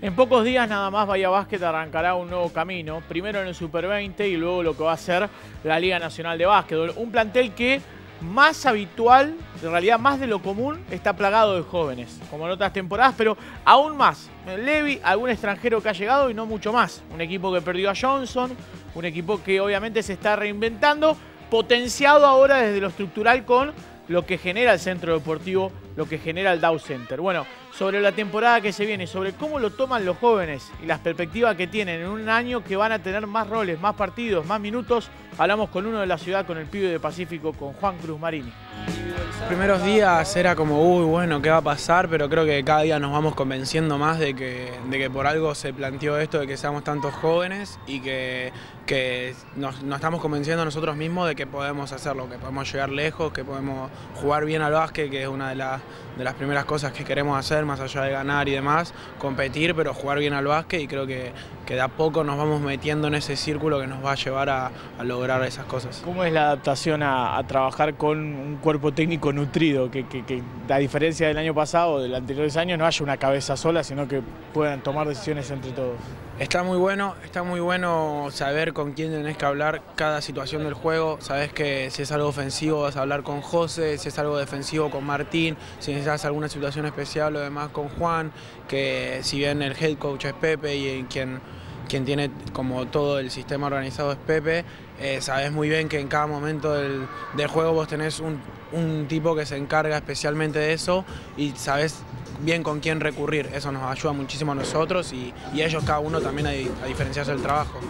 En pocos días nada más Bahía Básquet arrancará un nuevo camino, primero en el Super 20 y luego lo que va a ser la Liga Nacional de Básquetbol. Un plantel que más habitual, en realidad más de lo común, está plagado de jóvenes, como en otras temporadas, pero aún más. Levi, algún extranjero que ha llegado y no mucho más. Un equipo que perdió a Johnson, un equipo que obviamente se está reinventando, potenciado ahora desde lo estructural con lo que genera el centro deportivo, lo que genera el Dow Center. Bueno, sobre la temporada que se viene, sobre cómo lo toman los jóvenes y las perspectivas que tienen en un año que van a tener más roles, más partidos, más minutos, hablamos con uno de la ciudad, con el pibe de Pacífico, con Juan Cruz Marini. Los primeros días era como, uy, bueno, ¿qué va a pasar? Pero creo que cada día nos vamos convenciendo más de que, de que por algo se planteó esto de que seamos tantos jóvenes y que, que nos, estamos convenciendo nosotros mismos de que podemos hacerlo, que podemos llegar lejos, que podemos jugar bien al básquet, que es una de, la, de las primeras cosas que queremos hacer, más allá de ganar y demás, competir, pero jugar bien al básquet y creo que, que de a poco nos vamos metiendo en ese círculo que nos va a llevar a, a lograr esas cosas. ¿Cómo es la adaptación a, a trabajar con un cuerpo técnico nutrido, que, que, que, a diferencia del año pasado o del anteriores años no haya una cabeza sola, sino que puedan tomar decisiones entre todos? Está muy bueno, está muy bueno saber con quién tenés que hablar cada situación del juego. Sabes que si es algo ofensivo vas a hablar con José, si es algo defensivo con Martín, si necesitas alguna situación especial o demás con Juan, que si bien el head coach es Pepe y quien quien tiene como todo el sistema organizado es Pepe, eh, sabes muy bien que en cada momento del, juego vos tenés un, un, tipo que se encarga especialmente de eso y sabes bien con quién recurrir. Eso nos ayuda muchísimo a nosotros y, ellos cada uno también a, diferenciarse del trabajo.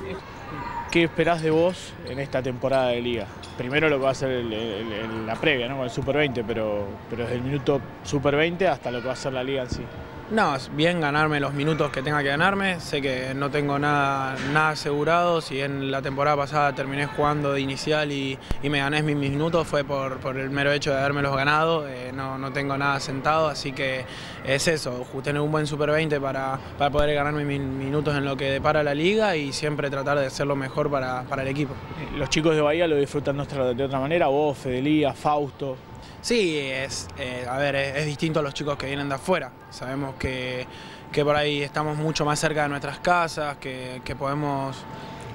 ¿Qué esperás de vos en esta temporada de liga? Primero lo que va a ser la previa, ¿no? Con el Super 20, pero, pero desde el minuto Super 20 hasta lo que va a ser la liga en sí. No, bien ganarme los minutos que tenga que ganarme. Sé que no tengo nada, nada asegurado. Si en la temporada pasada terminé jugando de inicial y, y me gané mis minutos, fue por, por, el mero hecho de haberme los ganado. Eh, no, no, tengo nada sentado, así que es eso, tener un buen Super 20 para, para poder ganarme mis minutos en lo que depara la liga y siempre tratar de hacerlo mejor para, para el equipo. Los chicos de Bahía lo disfrutan de otra manera, vos, Fedelía, Fausto. Sí, es, eh, a ver, es, distinto a los chicos que vienen de afuera. Sabemos que, que por ahí estamos mucho más cerca de nuestras casas, que, que podemos,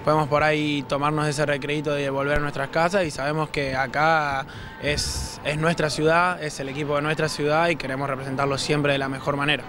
podemos por ahí tomarnos ese recreito de volver a nuestras casas y sabemos que acá es, es nuestra ciudad, es el equipo de nuestra ciudad y queremos representarlo siempre de la mejor manera.